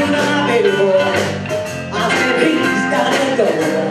you my baby boy. I said, he's gotta go.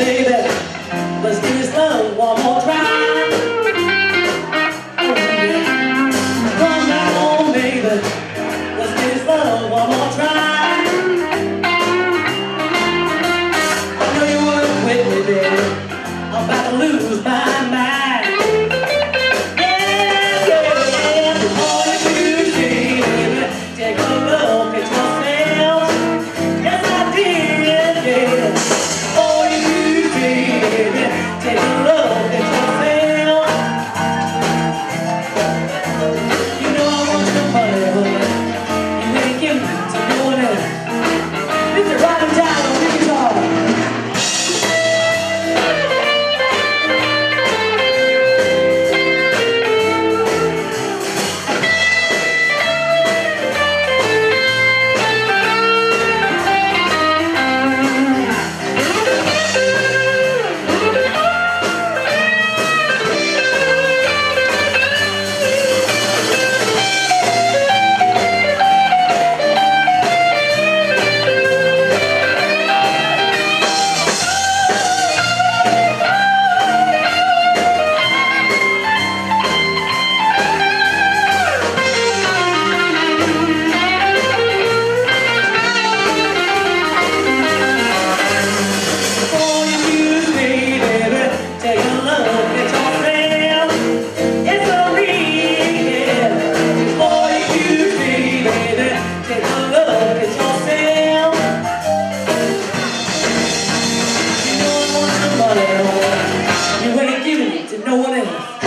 Let's do this love one more Come back home, baby. Let's do this love one more time. I know you quit me, baby. I'm about to lose my No one else.